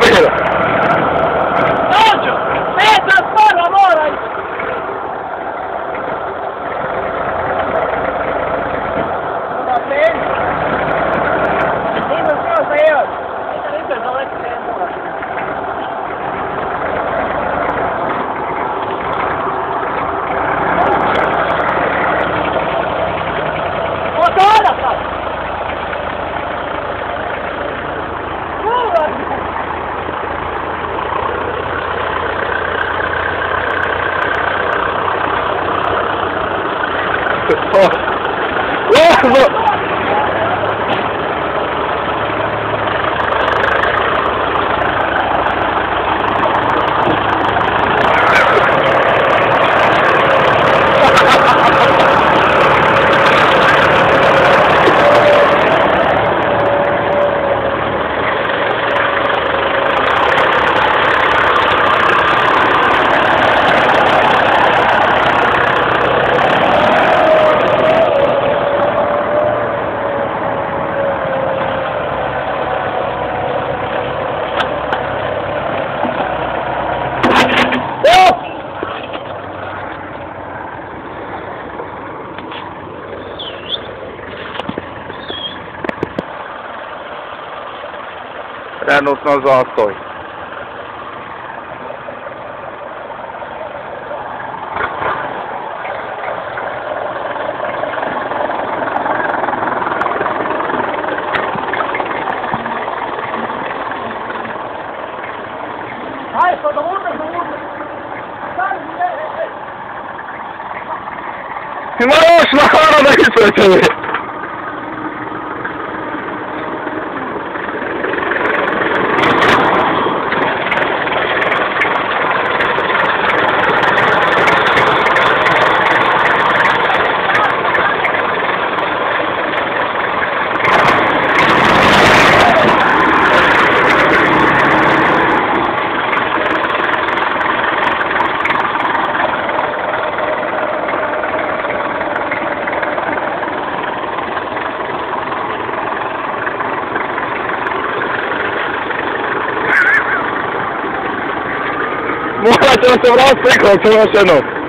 pero на застой. Dai, sto dovuto, dovuto! Dai, eh, eh, Ти можеш на хора висвятили? Sobral eu sei qual, Sobral eu sei não.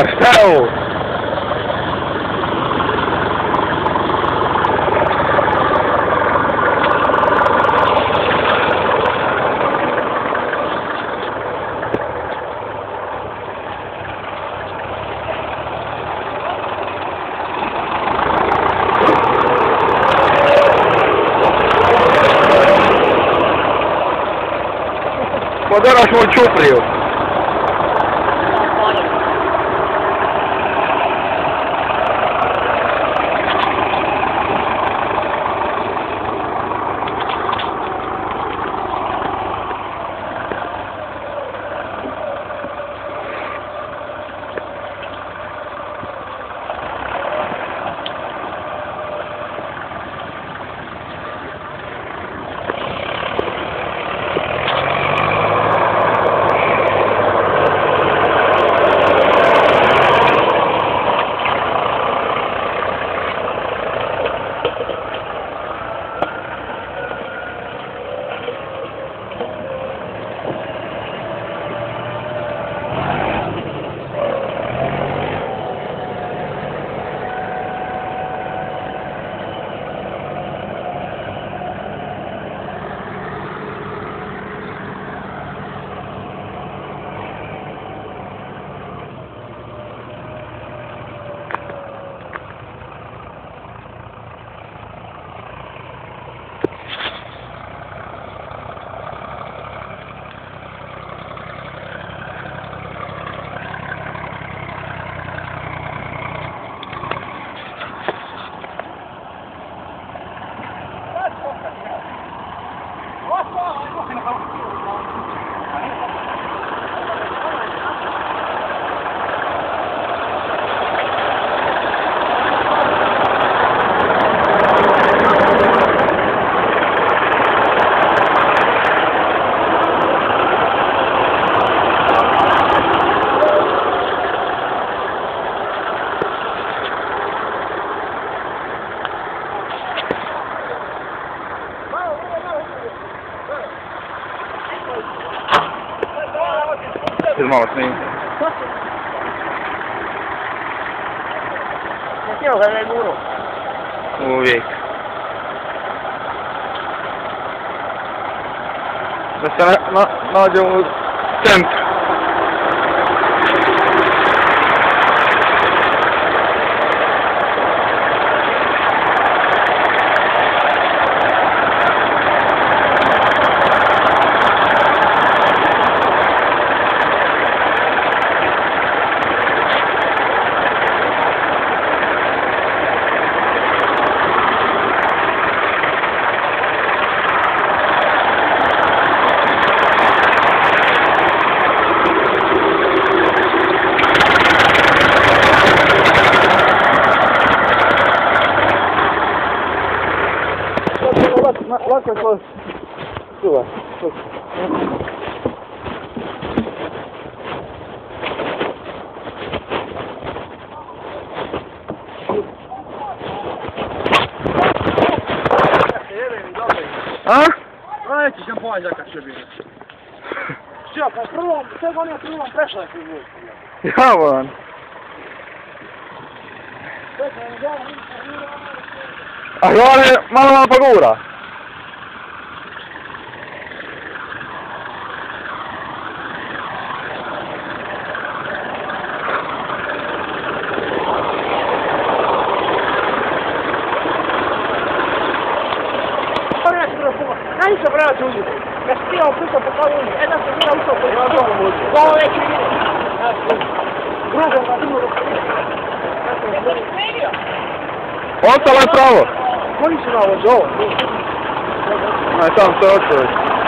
Dolar, evo. Подорож чуплю. Aztán na, nagyon szent одному центрі. Ласка, класс. Сюда. А? Знаете, шампань как все бежит. Все, по кругом, все вони кругом прийшли. Я вон. A glave mala paura. Kaj Onde tá lá em prova? Onde está lá, João? Ah, então, certo.